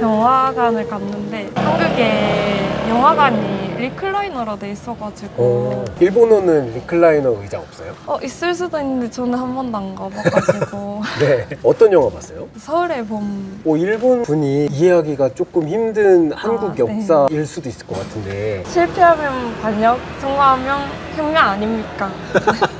영화관을 갔는데 한국에 영화관이 recliner로 돼 있어가지고 어, 일본어는 리클라이너 의자 없어요? 어 있을 수도 있는데 저는 한 번도 안 가봐가지고 네. 어떤 영화 봤어요? 서울의 봄 오, 일본 분이 이해하기가 조금 힘든 한국 아, 네. 역사일 수도 있을 것 같은데 실패하면 반역, 성공하면 혁명 아닙니까?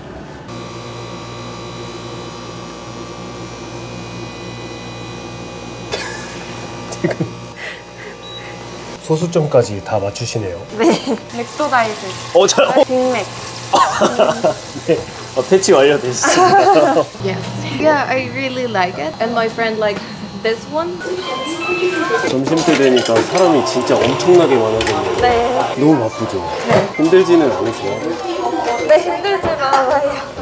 소수점까지 다 맞추시네요. 네 맥도날드 어, 잘, 어, 빅맥 네. 어, 패치 완료되셨습니다. Yes. Yeah, I really like it. And my friend like this one. 점심 때 되니까 사람이 진짜 엄청나게 많아졌네요. 네, 너무 바쁘죠? 힘들지는 않으세요? 네 힘들지는 않아요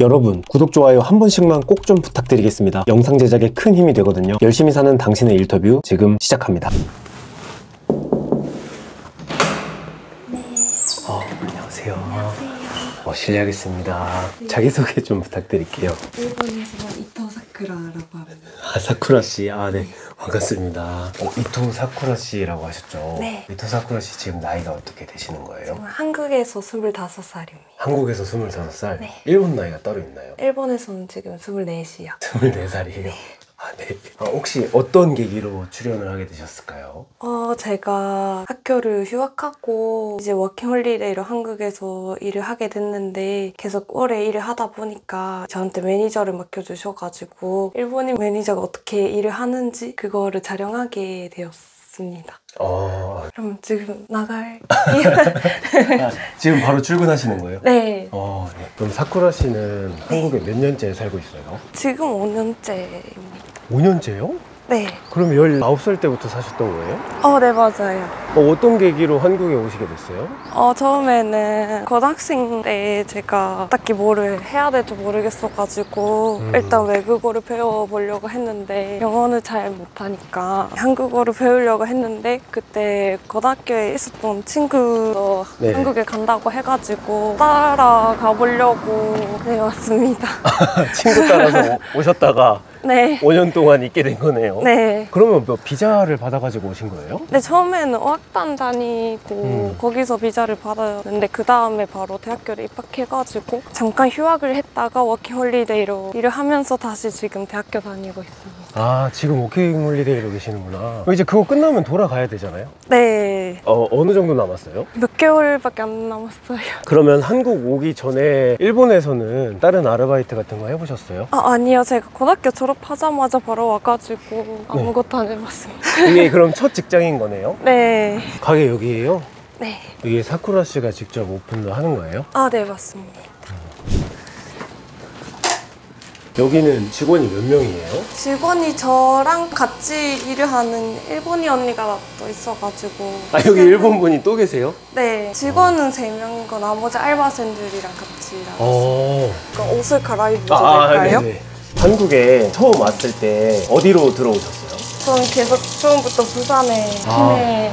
여러분 구독 좋아요 한 번씩만 꼭 좀 부탁드리겠습니다. 영상 제작에 큰 힘이 되거든요. 열심히 사는 당신의 인터뷰 지금 시작합니다 실례하겠습니다 자기소개 좀 부탁드릴게요 일본에서 이토 사쿠라라고 합니다 아, 사쿠라 씨, 아, 네, 반갑습니다. 어, 이토 사쿠라 씨라고 하셨죠? 네. 이토 사쿠라 씨 지금 나이가 어떻게 되시는 거예요? 한국에서 25살입니다 한국에서 25살? 네. 일본 나이가 따로 있나요? 일본에서는 지금 24살이요 24살이에요. 아, 네. 아, 혹시 어떤 계기로 출연을 하게 되셨을까요? 어, 제가 학교를 휴학하고 이제 working holiday로 한국에서 일을 하게 됐는데 계속 오래 일을 하다 보니까 저한테 매니저를 맡겨주셔가지고 일본인 매니저가 어떻게 일을 하는지 그거를 촬영하게 되었 습니다. 어, 그럼 지금 나갈? 아, 지금 바로 출근하시는 거예요? 네, 어, 네. 그럼 사쿠라 씨는 한국에 몇 년째 살고 있어요? 지금 5년째입니다. 5년째요? 네, 그럼 19살 때부터 사셨던 거예요? 어, 네 맞아요. 어, 어떤 계기로 한국에 오시게 됐어요? 어, 처음에는 고등학생 때 제가 딱히 뭐를 해야 될지 모르겠어가지고 음. 일단 외국어를 배워보려고 했는데 영어는 잘 못하니까 한국어를 배우려고 했는데 그때 고등학교에 있었던 친구도 네. 한국에 간다고 해가지고 따라가 보려고 네, 왔습니다. 친구 따라서 오- 오셨다가 네. 5년 동안 있게 된 거네요. 네. 그러면 뭐 비자를 받아가지고 오신 거예요? 근데 처음에는 어학당 다니고 음. 거기서 비자를 받았는데 그 다음에 바로 대학교를 입학해가지고 잠깐 휴학을 했다가 working holiday로 일을 하면서 다시 지금 대학교 다니고 있습니다. 아 지금 working holiday로 계시는구나. 그럼 이제 그거 끝나면 돌아가야 되잖아요. 네. 어 어느 정도 남았어요? 몇 개월밖에 안 남았어요. 그러면 한국 오기 전에 일본에서는 다른 아르바이트 같은 거 해보셨어요? 아, 아니요. 제가 고등학교 졸업하자마자 바로 와가지고 아무것도 안 해봤습니다. 이게 그럼 첫 직장인 거네요? 네. 가게 여기에요? 네. 이게 사쿠라 씨가 직접 오픈을 하는 거예요? 아, 네, 맞습니다. 여기는 직원이 몇 명이에요? 직원이 저랑 같이 일을 하는 일본인 언니가 또 있어가지고. 아 여기 일본 분이 또 계세요? 네, 직원은 세명이고 나머지 알바생들이랑 같이 일하고 있어요. 어. 그러니까 옷을 갈아입어도 아, 될까요? 네네. 한국에 처음 왔을 때 어디로 들어오셨어요? 저는 계속 처음부터 부산에 아. 팀에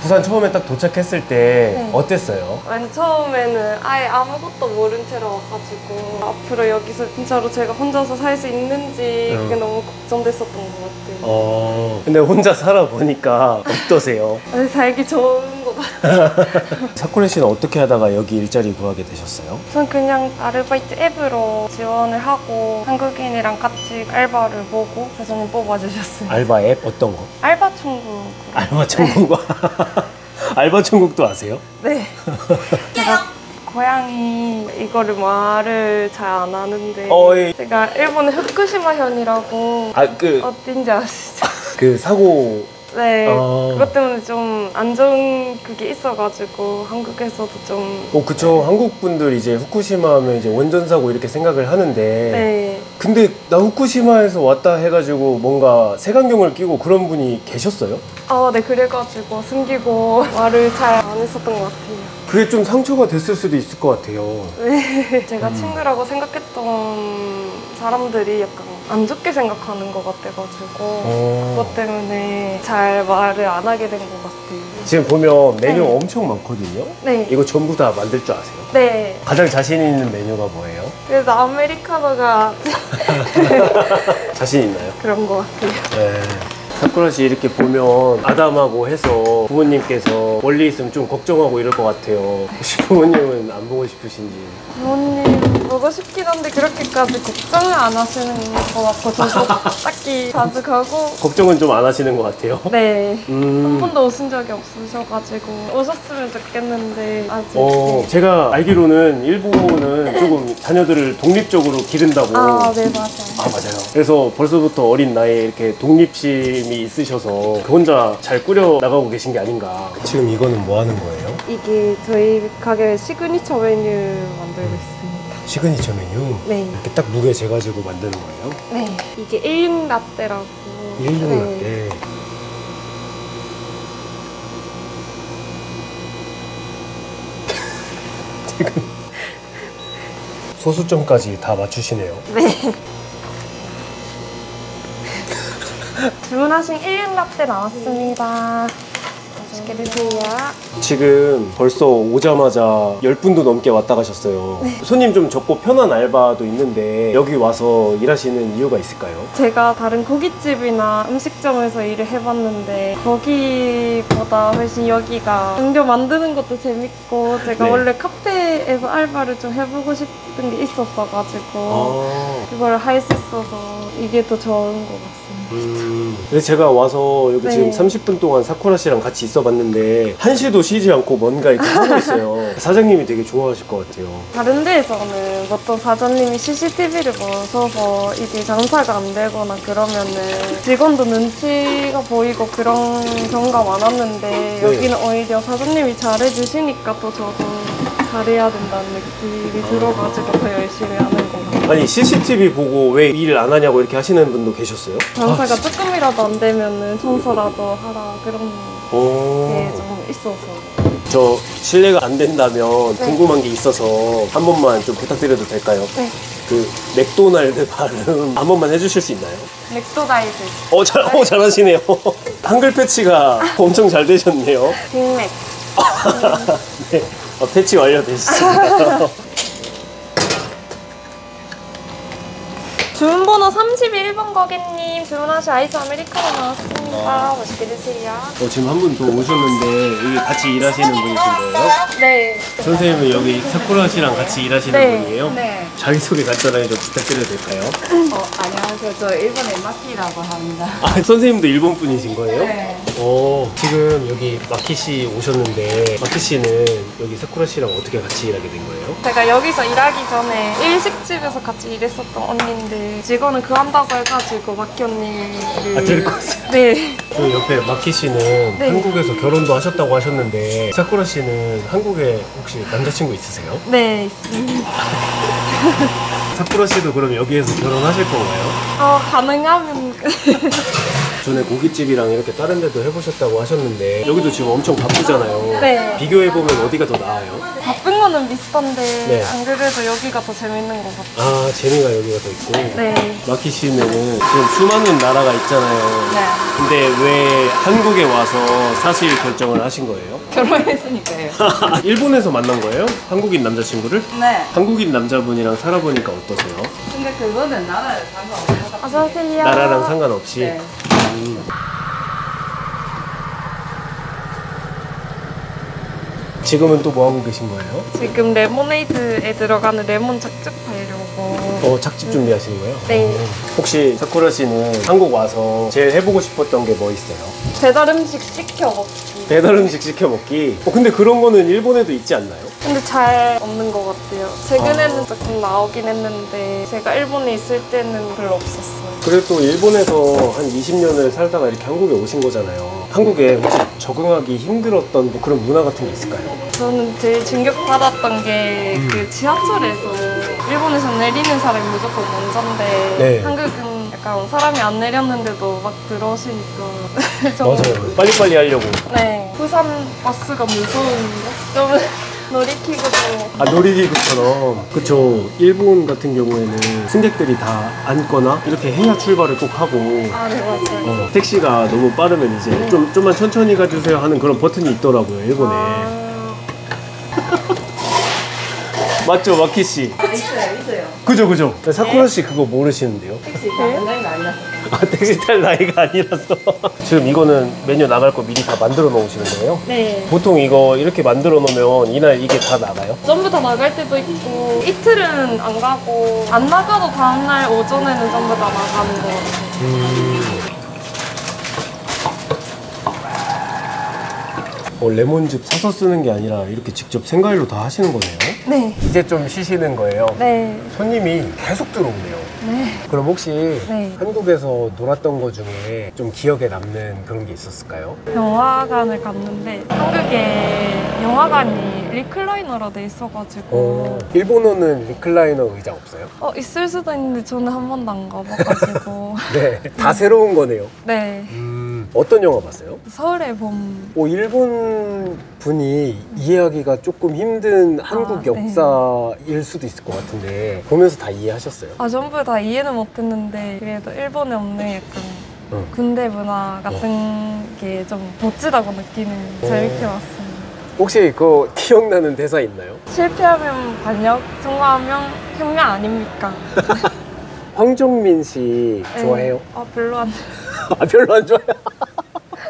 부산 처음에 딱 도착했을 때 네. 어땠어요? 맨 처음에는 아예 아무것도 모른 채로 와가지고 앞으로 여기서 진짜로 제가 혼자서 살 수 있는지 그게 어. 너무 걱정됐었던 것 같아요. 어. 근데 혼자 살아보니까 어떠세요? 살기 좋은. 사쿠라 씨는 어떻게 하다가 여기 일자리 구하게 되셨어요? 전 그냥 아르바이트 앱으로 지원을 하고 한국인이랑 같이 알바를 보고 사장님 뽑아주셨어요. 알바 앱 어떤 거? 알바 천국. 알바 천국 알바 천국도 아세요? 네. 제가 고양이 이거를 말을 잘 안 하는데 어, 예. 제가 일본의 후쿠시마 현이라고 아그그 어딘지 아시죠? 사고 네. 어. 그것 때문에 좀 안 좋은 그게 있어가지고 한국에서도 좀 어 그쵸 한국 분들 이제 후쿠시마 하면 이제 원전 사고 이렇게 생각을 하는데 네. 근데 나 후쿠시마에서 왔다 해가지고 뭔가 색안경을 끼고 그런 분이 계셨어요? 아, 네. 그래가지고 숨기고 말을 잘 안 했었던 것 같아요. 그게 좀 상처가 됐을 수도 있을 것 같아요. 네. 제가 음. 친구라고 생각했던 사람들이 약간 안 좋게 생각하는 것 같아가지고 어. 그것 때문에 잘 말을 안 하게 된 것 같아요. 지금 보면 메뉴 네. 엄청 많거든요. 네. 이거 전부 다 만들 줄 아세요? 네. 가장 자신 있는 메뉴가 뭐예요? 그래서 아메리카노가 자신 있나요? 그런 것 같아요. 네. 사쿠라 씨 이렇게 보면 아담하고 해서 부모님께서 멀리 있으면 좀 걱정하고 이럴 것 같아요. 혹시 부모님은 안 보고 싶으신지. 부모님 보고 싶긴 한데 그렇게까지 걱정을 안 하시는 것 같고 저도 딱히 자주 가고 걱정은 좀 안 하시는 것 같아요. 네. 한 음. 번도 오신 적이 없으셔가지고 오셨으면 좋겠는데 아직 어, 네. 제가 알기로는 일본은 조금 자녀들을 독립적으로 기른다고. 아, 네, 맞아요. 아, 맞아요. 그래서 벌써부터 어린 나이에 이렇게 독립심이 있으셔서 혼자 잘 꾸려 나가고 계신 게 아닌가. 지금 이거는 뭐 하는 거예요? 이게 저희 가게 시그니처 메뉴 만들고 있습니다. 시그니처 메뉴. 네. 이렇게 딱 무게 재가지고 만드는 거예요? 네. 이게 1육 라떼라고. 일종 네. 라떼. 지금 소수점까지 다 맞추시네요. 주문하신 1육 라떼 나왔습니다. 맛있게 드세요. 지금 벌써 오자마자 10분도 넘게 왔다 가셨어요. 손님 좀 적고 편한 알바도 있는데 여기 와서 일하시는 이유가 있을까요? 제가 다른 고깃집이나 음식점에서 일을 해봤는데 거기보다 훨씬 여기가 음료 만드는 것도 재밌고 제가 네. 원래 카페에서 알바를 좀 해보고 싶은 게 있었어가지고 아, 그걸 할 수 있어서 이게 더 좋은 것 같습니다. 음. 근데 제가 와서 여기 네. 지금 30분 동안 사쿠라 씨랑 같이 있어봤는데 한시도 쉬지 않고 뭔가 이렇게 하고 있어요. 사장님이 되게 좋아하실 것 같아요. 다른 데에서는 어떤 사장님이 CCTV를 보셔서 이게 장사가 안 되거나 그러면은 직원도 눈치가 보이고 그런 경우가 많았는데 네. 여기는 오히려 사장님이 잘해주시니까 또 저도 잘해야 된다는 느낌이 들어가지고 더 열심히 하는 것 같아요. 아니 CCTV 보고 왜 일을 안 하냐고 이렇게 하시는 분도 계셨어요? 장사가 조금이라도 안 되면은 청소라도 하라 그런 오. 게좀 있어서. 저 실례가 안 된다면 네. 궁금한 게 있어서 한 번만 좀 부탁드려도 될까요? 네. 그 맥도날드 발음 한 번만 해주실 수 있나요? 맥도날드, 어, 잘, 어, 잘하시네요. 한글 패치가 엄청 잘 되셨네요. 빅맥. 네, 어, 패치 완료되셨습니다. 주문번호 31번 고객님 주문하신 아이스 아메리카노 나왔습니다. 맛있게 드세요. 어, 지금 한 분 더 오셨는데 여기 같이 일하시는 분이신 거예요? 네. 선생님은 여기 사쿠라 씨랑 같이 일하시는 네. 분이에요? 네. 자기소개 간단하게 좀 부탁드려도 될까요? 어, 안녕하세요. 저 일본의 마키라고 합니다. 아, 선생님도 일본 분이신 거예요? 네. 어, 지금 여기 마키 씨 오셨는데 마키 씨는 여기 사쿠라 씨랑 어떻게 같이 일하게 된 거예요? 제가 여기서 일하기 전에 일식집에서 같이 일했었던 언니인데 직원 을 구한다고 해가지고 마키 언니를 아, 데리고 왔어요? 네. 그 옆에 마키 씨는 네. 한국에서 결혼도 하셨다고 하셨는데 사쿠라 씨는 한국에 혹시 남자친구 있으세요? 네, 있습니다. 사쿠라 씨도 그럼 여기에서 결혼하실 건가요? 어, 가능하면 전에 고깃집이랑 이렇게 다른 데도 해보셨다고 하셨는데 여기도 지금 엄청 바쁘잖아요. 네. 비교해보면 어디가 더 나아요? 바쁜 거는 비슷한데 네. 안 그래도 여기가 더 재밌는 것 같아요. 아, 재미가 여기가 더 있고. 네. 마키 씨는 지금 수많은 나라가 있잖아요. 네. 근데 왜 한국에 와서 사실 결정을 하신 거예요? 결혼했으니까요. 일본에서 만난 거예요? 한국인 남자친구를? 네. 한국인 남자분이랑 살아보니까 어떠세요? 근데 그거는 나라를 상관없어요. 어서 오세요. 나라랑 상관없이. 네. 음. 지금은 또 뭐 하고 계신 거예요? 지금 레모네이드에 들어가는 레몬 작즙 하려고. 어, 작집 준비하시는 거예요? 네. 어. 혹시 사쿠라 씨는 한국 와서 제일 해보고 싶었던 게 뭐 있어요? 배달 음식 시켜 먹기. 배달 음식 시켜 먹기. 어, 근데 그런 거는 일본에도 있지 않나요? 근데 잘 없는 것 같아요. 최근에는 조금 나오긴 했는데 제가 일본에 있을 때는 별로 없었어요. 그래도 일본에서 한 20년을 살다가 이렇게 한국에 오신 거잖아요. 한국에 혹시 적응하기 힘들었던 뭐 그런 문화 같은 게 있을까요? 저는 제일 충격받았던 게 그 지하철에서 일본에서 내리는 사람이 무조건 먼저인데 네. 한국은 약간 사람이 안 내렸는데도 막 들어오시니까 좀 맞아요. 빨리빨리 하려고. 네 부산 버스가 무서운데 좀 놀이기구도 아, 놀이기구처럼. 그쵸. 일본 같은 경우에는 승객들이 다 앉거나 이렇게 해야 출발을 꼭 하고. 아 네 맞아요 어, 택시가 너무 빠르면 이제 좀, 좀만 천천히 가주세요 하는 그런 버튼이 있더라고요, 일본에. 아, 맞죠, 마키 씨? 있어요, 있어요. 그죠, 그죠. 사쿠라 씨 그거 모르시는데요? 택시 만나는 거 아니라서. 아, 택시 탈 나이가 아니라서. 지금 이거는 메뉴 나갈 거 미리 다 만들어 놓으시는 거예요? 네. 보통 이거 이렇게 만들어 놓으면 이날 이게 다 나가요? 전부 다 나갈 때도 있고 이틀은 안 가고 안 나가도 다음날 오전에는 전부 다 나가는 거 같아요. 어, 레몬즙 사서 쓰는 게 아니라 이렇게 직접 생과일로 다 하시는 거네요? 네. 이제 좀 쉬시는 거예요? 네. 손님이 계속 들어오네요. 네. 그럼 혹시 네. 한국에서 놀았던 거 중에 좀 기억에 남는 그런 게 있었을까요? 영화관을 갔는데 한국에 영화관이 recliner로 돼 있어가지고 어, 일본어는 리클라이너 의자 없어요? 어 있을 수도 있는데 저는 한 번도 안 가봐가지고 네, 다 새로운 거네요. 네 음, 어떤 영화 봤어요? 서울의 봄 오, 일본 분이 이해하기가 조금 힘든 한국 네. 역사일 수도 있을 것 같은데 보면서 다 이해하셨어요? 아 전부 다 이해는 못했는데 그래도 일본에 없는 약간 응. 군대 문화 같은 게좀 멋지다고 느끼는 재밌게 봤습니다. 혹시 그 기억나는 대사 있나요? 실패하면 반역, 성공하면 혁명 아닙니까? 황정민 씨 네. 좋아해요? 아 별로 안. 아 별로 안 좋아요.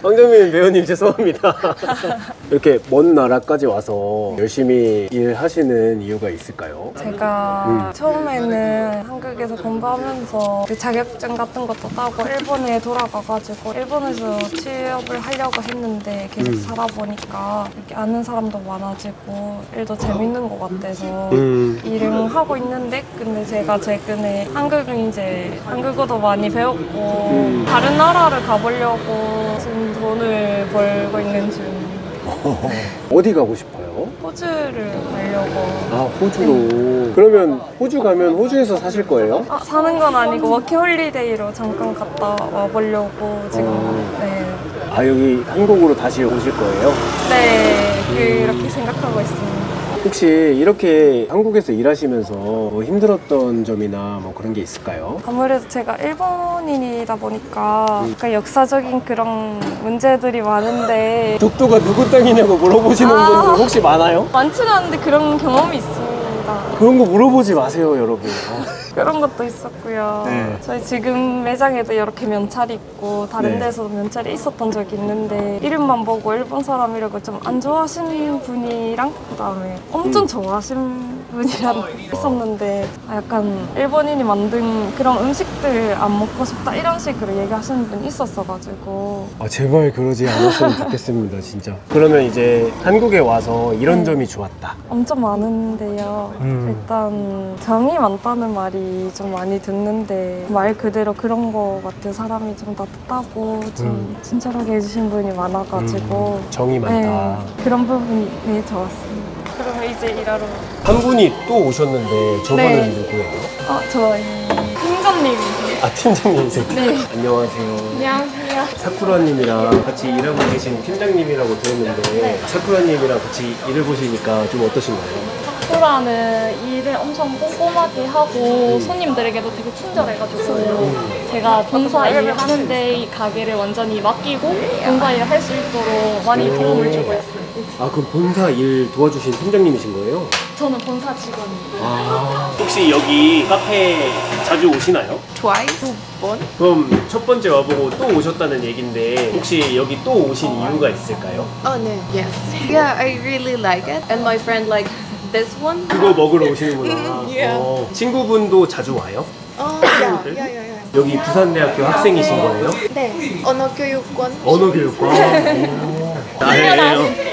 황정민 배우님 죄송합니다. 이렇게 먼 나라까지 와서 열심히 일하시는 이유가 있을까요? 제가 음. 처음에는 한국에서 공부하면서 그 자격증 같은 것도 따고 일본에 돌아가가지고 일본에서 취업을 하려고 했는데 계속 음. 살아보니까 이렇게 아는 사람도 많아지고 일도 재밌는 것 같아서 음, 일은 하고 있는데 근데 제가 최근에 한국은 이제 한국어도 많이 배웠고 음. 다른 나라를 가보려고 지금 돈을 벌고 있는 중입니다. 어디 가고 싶어요? 호주를 가려고 아 호주로. 그러면 호주 가면 호주에서 사실 거예요? 아, 사는 건 아니고 working holiday로 잠깐 갔다 와보려고 지금 어. 네, 아 여기 한국으로 다시 오실 거예요? 네 그렇게 생각하고 있습니다. 혹시 이렇게 한국에서 일하시면서 뭐 힘들었던 점이나 뭐 그런 게 있을까요? 아무래도 제가 일본인이다 보니까 약간 역사적인 그런 문제들이 많은데 독도가 누구 땅이냐고 물어보시는 아. 분들 혹시 많아요? 많지는 않은데 그런 경험이 있습니다. 그런 거 물어보지 마세요, 여러분. 아, 그런 것도 있었고요. 네. 저희 지금 매장에도 이렇게 면찰이 있고 다른 네. 데서도 면찰이 있었던 적이 있는데 이름만 보고 일본 사람이라고 좀 안 좋아하시는 분이랑 그다음에 엄청 음. 좋아하시는 분이랑 있었는데 아, 약간 일본인이 만든 그런 음식들 안 먹고 싶다 이런 식으로 얘기하시는 분이 있었어가지고 아, 제발 그러지 않았으면 좋겠습니다, 진짜. 그러면 이제 한국에 와서 이런 네. 점이 좋았다. 엄청 많은데요. 음. 일단 정이 많다는 말이 좀 많이 듣는데 말 그대로 그런 거 같아요. 사람이 좀 따뜻하고 좀 음. 친절하게 해주신 분이 많아가지고 음, 정이 많다. 네, 그런 부분이 되게 좋았습니다. 그러면 이제 일하러 한 분이 또 오셨는데 저분은 네. 누구예요? 어 저희 팀장님이세요. 아, 팀장님이세요? 네. 안녕하세요. 안녕하세요. 사쿠라님이랑 같이 일하고 계신 팀장님이라고 들었는데 네. 사쿠라님이랑 같이 일을 보시니까 좀 어떠신가요? 사쿠라는 일을 엄청 꼼꼼하게 하고 손님들에게도 되게 친절해가지고 제가 본사 일을 하는데 이 가게를 완전히 맡기고 본사 일을 할 수 있도록 많이 도움을 주고 있어요. 아 그럼 본사 일 도와주신 팀장님이신 거예요? 저는 본사 직원이에요. 아 혹시 여기 카페 자주 오시나요? Twice? 번? 그럼 첫 번째 와보고 또 오셨다는 얘긴데 혹시 여기 또 오신 이유가 있을까요? Oh no. Yes. Yeah, I really like it. And my friend like this one. 그거 먹으러 오시는구나. Yeah. 어, 친구분도 자주 와요? Oh yeah, yeah, yeah, yeah. 여기 부산대학교 학생이신 거예요? 네. 언어교육권. 언어교육과. 아니에요.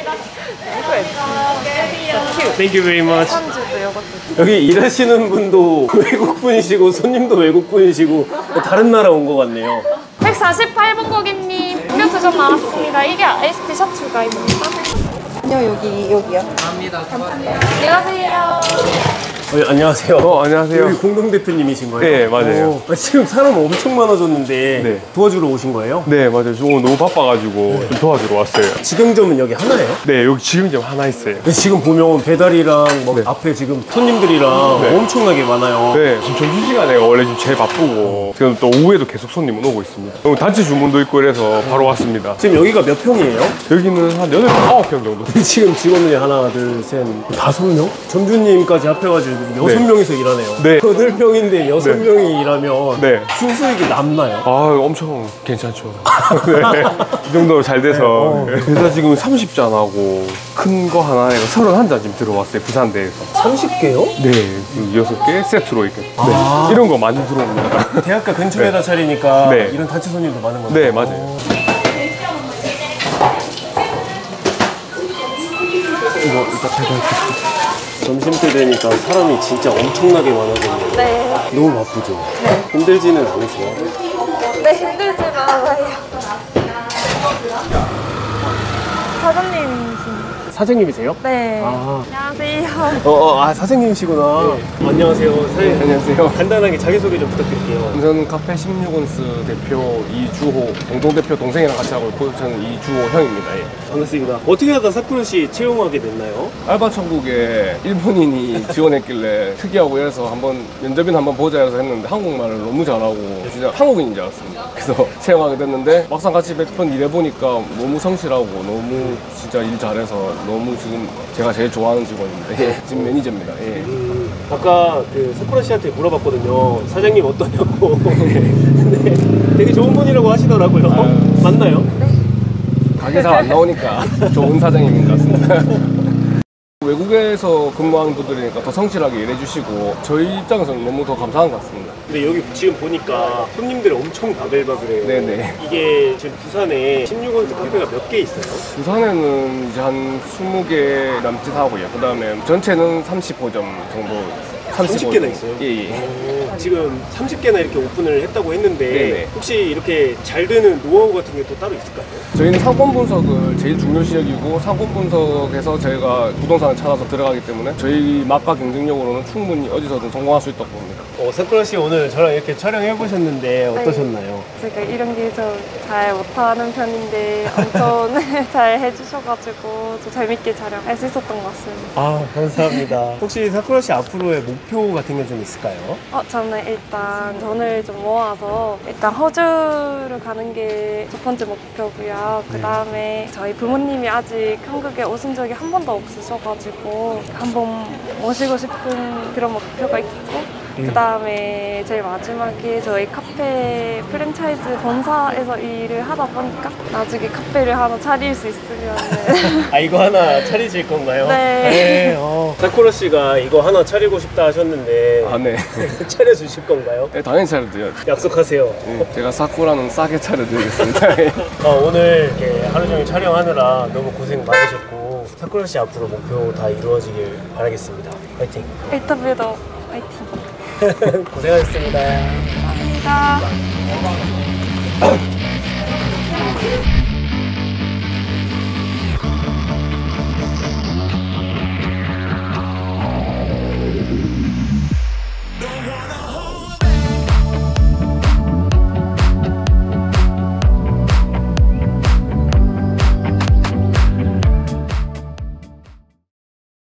Thank you very much. 산주도 이것도 여기 일하시는 분도 외국 분이시고 손님도 외국 분이시고 다른 나라 온 것 같네요. 148번 고객님 음료 두잔 나왔습니다. 이게 아이스티 샷 추가입니다. 요 여기 여기요. 안녕하세요. 어, 안녕하세요. 어, 안녕하세요. 여기 공동 대표님이신 거예요? 네, 맞아요. 어, 아, 지금 사람 엄청 많아졌는데 네. 도와주러 오신 거예요? 네, 맞아요. 저 오늘 너무 바빠가지고 좀 도와주러 왔어요. 지경점은 여기 하나예요? 네, 여기 지금점 하나 있어요. 지금 보면 배달이랑 뭐 네. 앞에 지금 손님들이랑 엄청나게 많아요. 네, 지금 점심시간에 원래 좀 제일 바쁘고 지금 또 오후에도 계속 손님은 오고 있습니다. 오늘 단체 주문도 있고 이래서 바로 왔습니다. 지금 여기가 몇 평이에요? 여기는 한 8명, 9평 정도. 지금 직원들이 하나, 둘, 셋, 다섯 명? 점주님까지 합해가지고 여섯 네. 명이서 일하네요. 네. 여덟 명인데 여섯 네. 명이 일하면 네. 순수익이 남나요? 아, 엄청 괜찮죠. 네. 이 정도로 잘 돼서. 어. 그래서 지금 30잔 하고 큰 거 하나에 31잔 지금 들어왔어요. 부산대에서. 30개요? 네, 그 여섯 개 세트로 이렇게. 네. 아. 이런 거 많이 들어옵니다. 대학가 근처에다 차리니까 네. 이런 단체 손님도 많은 건데. 네, 맞아요. 이거 이따 배달 점심 때 되니까 사람이 진짜 엄청나게 많아졌네요. 네. 너무 바쁘죠? 힘들지는 않으세요? 네, 힘들지는 않아요. 사장님이신 사장님이세요? 네. 아, 안녕하세요. 어, 어, 아 사장님이시구나. 안녕하세요. 사장님. 안녕하세요. 간단하게 자기소개 좀 부탁드릴게요. 저는 카페 16온스 대표 이주호 공동대표 동생이랑 같이 하고 있고 저는 이주호 형입니다. 예. 반갑습니다. 어떻게 하다 사쿠라 씨 채용하게 됐나요? 알바 천국에 일본인이 지원했길래 특이하고 해서 한번 면접이나 한번 보자 해서 했는데 한국말을 너무 잘하고 진짜 한국인인 줄 알았습니다. 그래서 채용하게 됐는데 막상 같이 몇번 일해보니까 너무 성실하고 너무 진짜 일 잘해서 너무 지금 제가 제일 좋아하는 직원입니다. 예. 지금 매니저입니다. 예. 음, 아까 그 사쿠라 씨한테 물어봤거든요. 사장님 어떠냐고. 네, 되게 좋은 분이라고 하시더라고요. 아유. 맞나요? 가게 잘 안 나오니까 좋은 사장님인 것 같습니다. 외국에서 근무하는 분들이니까 더 성실하게 일해주시고 저희 입장에서는 너무 더 감사한 것 같습니다. 근데 여기 지금 보니까 손님들이 엄청 바글바글해요. 네네. 이게 지금 부산에 16원스 카페가 몇 개 있어요? 부산에는 이제 한 20개 남짓 하고요. 그 다음에 전체는 35점 정도. 30 개나 있어요? 예, 예. 오, 지금 30개나 이렇게 오픈을 했다고 했는데 네네. 혹시 이렇게 잘 되는 노하우 같은 게 또 따로 있을까요? 저희는 상권 분석을 제일 중요시 여기고 상권 분석에서 저희가 부동산을 찾아서 들어가기 때문에 저희 맛과 경쟁력으로는 충분히 어디서든 성공할 수 있다고 봅니다. 어, 사쿠라 씨 오늘 저랑 이렇게 촬영해 보셨는데 어떠셨나요? 제가 이런 게좀잘 못하는 편인데 엄청 잘 해주셔가지고 좀 재밌게 촬영할 수 있었던 것 같습니다. 아 감사합니다. 혹시 사쿠라 씨 앞으로의 목표 같은 게 좀 있을까요? 어, 저는 일단 돈을 좀 모아서 일단 호주를 가는 게 첫 번째 목표고요. 그 다음에 저희 부모님이 아직 한국에 오신 적이 한 번도 없으셔가지고 한번 모시고 싶은 그런 목표가 있고 그 다음에 제일 마지막에 저희 카페 프랜차이즈 본사에서 일을 하다 보니까 나중에 카페를 하나 차릴 수 있으면 아 이거 하나 차리실 건가요? 네. 어. 사쿠라 씨가 이거 하나 차리고 싶다 하셨는데 아, 네. 차려주실 건가요? 네, 당연히 차려드려요. 약속하세요. 네, 제가 사쿠라는 싸게 차려드리겠습니다. 예. 아, 오늘 이렇게 하루 종일 촬영하느라 너무 고생 많으셨고 사쿠라 씨 앞으로 목표 다 이루어지길 바라겠습니다. 파이팅. 인터뷰도 화이팅! 고생하셨습니다. 감사합니다.